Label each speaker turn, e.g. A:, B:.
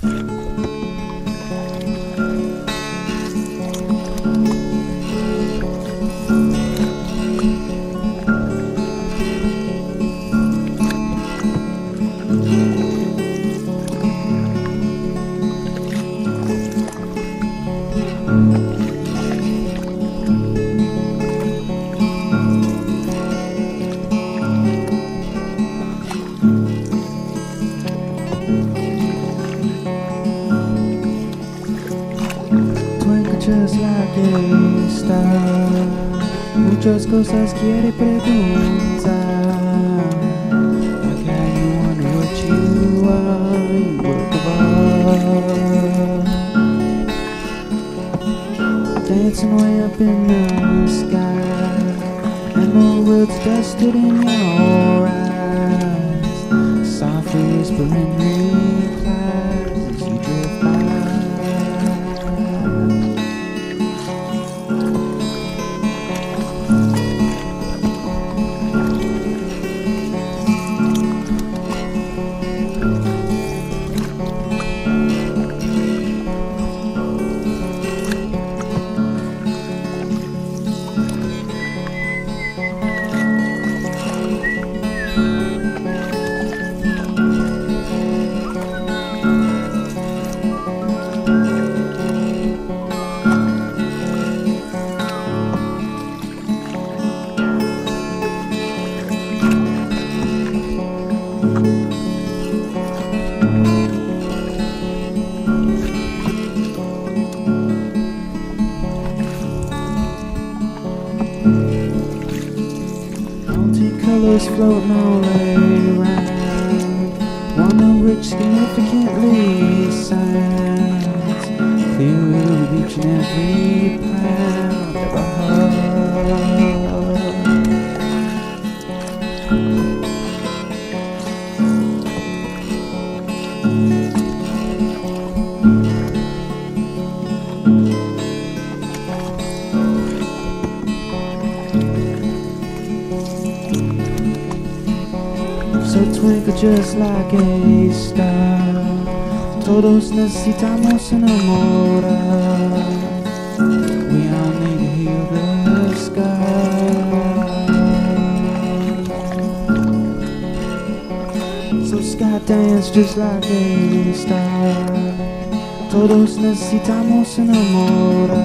A: Twinkle just like a star. Muchas cosas quiere preguntar. How you wonder what you are, you work art. Dancing way up in the sky. And the world's dusted in your Multicolors floating all around. One of which significantly sounds clear of each and every pound of a heart. So twinkle just like a star. Todos necesitamos enamorar. We all need to heal the sky. So sky dance just like a star. Todos necesitamos enamorar.